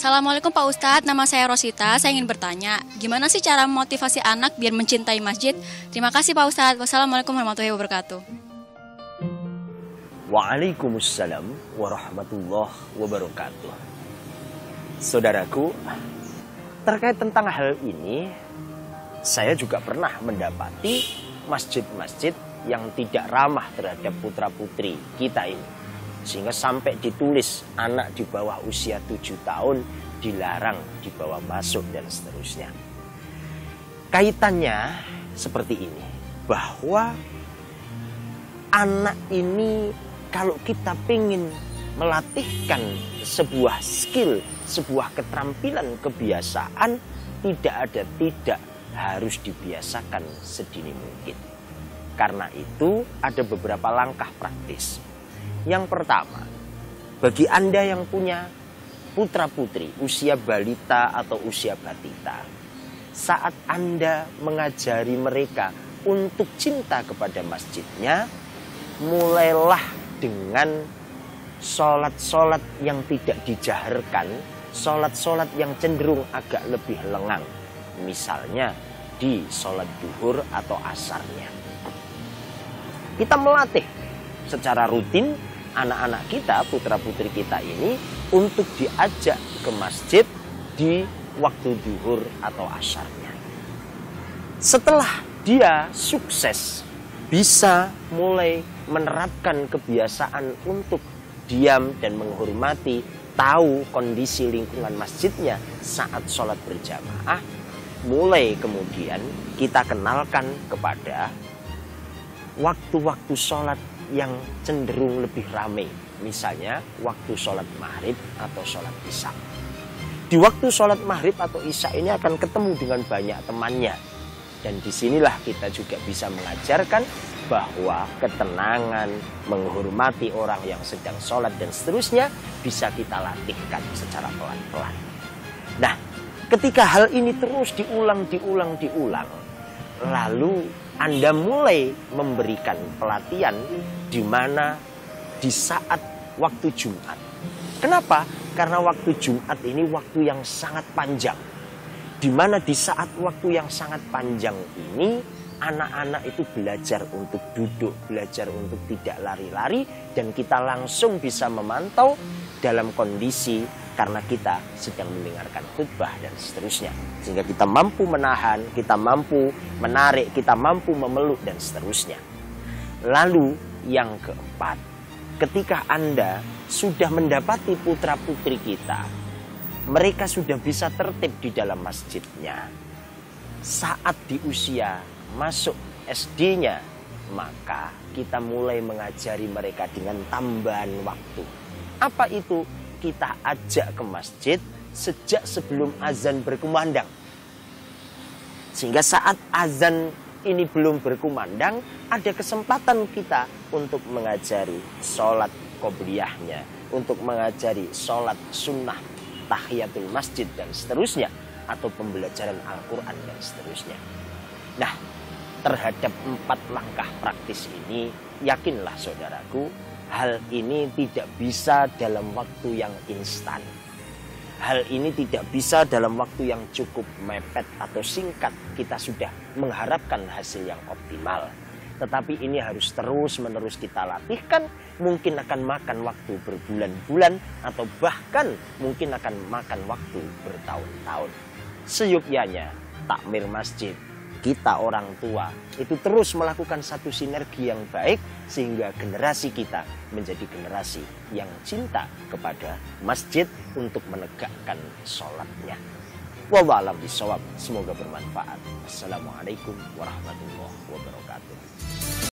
Assalamualaikum Pak Ustadz, nama saya Rosita. Saya ingin bertanya, gimana sih cara memotivasi anak biar mencintai masjid? Terima kasih Pak Ustadz. Wassalamualaikum warahmatullahi wabarakatuh. Waalaikumsalam warahmatullahi wabarakatuh. Saudaraku, terkait tentang hal ini, saya juga pernah mendapati masjid-masjid yang tidak ramah terhadap putra-putri kita ini sehingga sampai ditulis anak di bawah usia tujuh tahun dilarang dibawa masuk dan seterusnya. Kaitannya seperti ini, bahwa anak ini kalau kita ingin melatihkan sebuah skill, sebuah keterampilan, kebiasaan, tidak ada tidak harus dibiasakan sedini mungkin. Karena itu ada beberapa langkah praktis yang pertama, bagi Anda yang punya putra-putri usia balita atau usia batita, saat Anda mengajari mereka untuk cinta kepada masjidnya, mulailah dengan sholat-sholat yang tidak dijaharkan, sholat-sholat yang cenderung agak lebih lengang. Misalnya di sholat duhur atau asarnya. Kita melatih secara rutin anak-anak kita, putra-putri kita ini untuk diajak ke masjid di waktu duhur atau asarnya. Setelah dia sukses bisa mulai menerapkan kebiasaan untuk diam dan menghormati tahu kondisi lingkungan masjidnya saat sholat berjamaah mulai kemudian kita kenalkan kepada waktu-waktu sholat yang cenderung lebih ramai. Misalnya waktu sholat maghrib atau sholat isya. Di waktu sholat maghrib atau isya ini akan ketemu dengan banyak temannya. Dan di sinilah kita juga bisa mengajarkan bahwa ketenangan, menghormati orang yang sedang sholat dan seterusnya bisa kita latihkan secara pelan-pelan. Nah, ketika hal ini terus diulang, diulang, diulang, lalu anda mulai memberikan pelatihan di mana di saat waktu Jumat. Kenapa? Karena waktu Jumat ini waktu yang sangat panjang. Di mana di saat waktu yang sangat panjang ini anak-anak itu belajar untuk duduk, belajar untuk tidak lari-lari dan kita langsung bisa memantau dalam kondisi karena kita sedang mendengarkan khutbah dan seterusnya. Sehingga kita mampu menahan, kita mampu menarik, kita mampu memeluk dan seterusnya. Lalu yang keempat, ketika Anda sudah mendapati putra-putri kita, mereka sudah bisa tertib di dalam masjidnya. Saat di usia masuk SD-nya, maka kita mulai mengajari mereka dengan tambahan waktu. Apa itu? Kita ajak ke masjid sejak sebelum azan berkumandang. Sehingga saat azan ini belum berkumandang, ada kesempatan kita untuk mengajari sholat qobliyahnya, untuk mengajari sholat sunnah, tahiyatul masjid dan seterusnya, atau pembelajaran Al-Quran dan seterusnya. Nah, terhadap empat langkah praktis ini, yakinlah saudaraku, hal ini tidak bisa dalam waktu yang instan. Hal ini tidak bisa dalam waktu yang cukup mepet atau singkat kita sudah mengharapkan hasil yang optimal. Tetapi ini harus terus-menerus kita latihkan, mungkin akan makan waktu berbulan-bulan atau bahkan mungkin akan makan waktu bertahun-tahun. Seyukyanya takmir masjid kita orang tua itu terus melakukan satu sinergi yang baik sehingga generasi kita menjadi generasi yang cinta kepada masjid untuk menegakkan sholatnya. Wallahualam bisawab. Semoga bermanfaat. Assalamualaikum warahmatullahi wabarakatuh.